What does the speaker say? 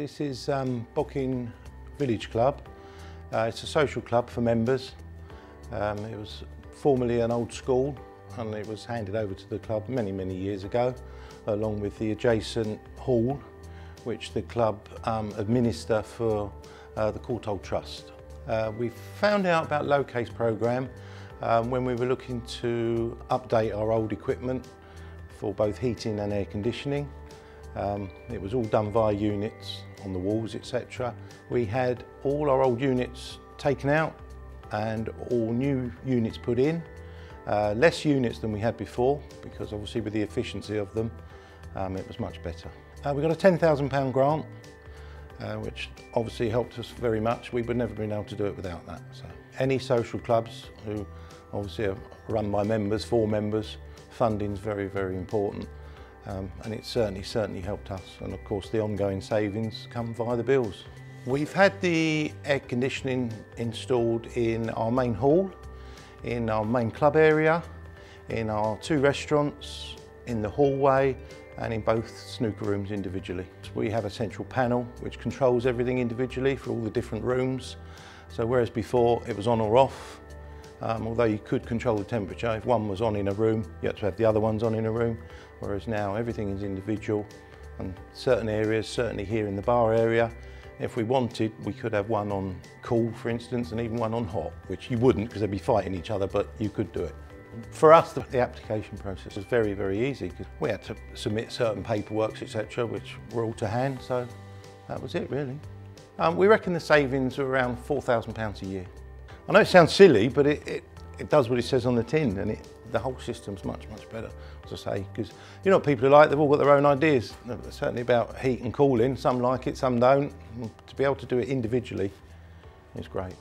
This is um, Bocking Village Club. Uh, it's a social club for members. Um, it was formerly an old school and it was handed over to the club many, many years ago, along with the adjacent hall, which the club um, administer for uh, the Courtauld Trust. Uh, we found out about LoCASE programme um, when we were looking to update our old equipment for both heating and air conditioning. Um, it was all done via units on the walls, etc. We had all our old units taken out and all new units put in. Uh, less units than we had before because obviously with the efficiency of them um, it was much better. Uh, we got a £10,000 grant uh, which obviously helped us very much. We would never have been able to do it without that. So any social clubs who obviously are run by members, for members, funding is very, very important. Um, and it certainly, certainly helped us. And of course, the ongoing savings come via the bills. We've had the air conditioning installed in our main hall, in our main club area, in our two restaurants, in the hallway, and in both snooker rooms individually. We have a central panel which controls everything individually for all the different rooms. So whereas before it was on or off, um, although you could control the temperature, if one was on in a room, you had to have the other ones on in a room, whereas now everything is individual and certain areas, certainly here in the bar area, if we wanted, we could have one on cool, for instance, and even one on hot, which you wouldn't because they'd be fighting each other, but you could do it. For us, the, application process was very, very easy because we had to submit certain paperwork, etc., which were all to hand, so that was it really. Um, we reckon the savings are around £4,000 a year. I know it sounds silly, but it, it, it, does what it says on the tin and it, the whole system's much, much better, as I say, because you know what people are like, they've all got their own ideas, certainly about heat and cooling. Some like it, some don't. And to be able to do it individually is great.